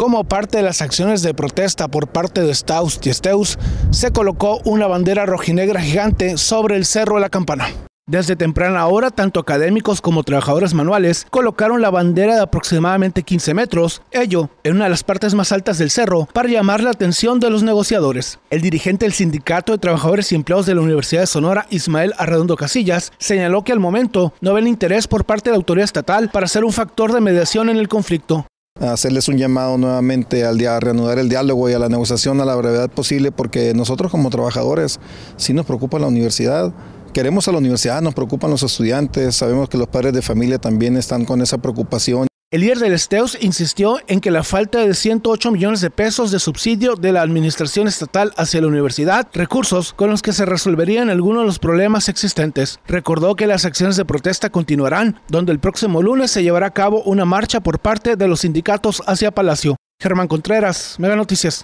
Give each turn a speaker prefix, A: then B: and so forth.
A: Como parte de las acciones de protesta por parte de Staus y Esteus, se colocó una bandera rojinegra gigante sobre el Cerro de la Campana. Desde temprana hora, tanto académicos como trabajadores manuales colocaron la bandera de aproximadamente 15 metros, ello en una de las partes más altas del cerro, para llamar la atención de los negociadores. El dirigente del Sindicato de Trabajadores y Empleados de la Universidad de Sonora, Ismael Arredondo Casillas, señaló que al momento no ven interés por parte de la autoridad estatal para ser un factor de mediación en el conflicto
B: hacerles un llamado nuevamente al a reanudar el diálogo y a la negociación a la brevedad posible, porque nosotros como trabajadores sí nos preocupa la universidad, Queremos a la universidad, nos preocupan los estudiantes, sabemos que los padres de familia también están con esa preocupación.
A: El líder del Esteus insistió en que la falta de 108 millones de pesos de subsidio de la administración estatal hacia la universidad, recursos con los que se resolverían algunos de los problemas existentes. Recordó que las acciones de protesta continuarán, donde el próximo lunes se llevará a cabo una marcha por parte de los sindicatos hacia Palacio. Germán Contreras, Mega Noticias.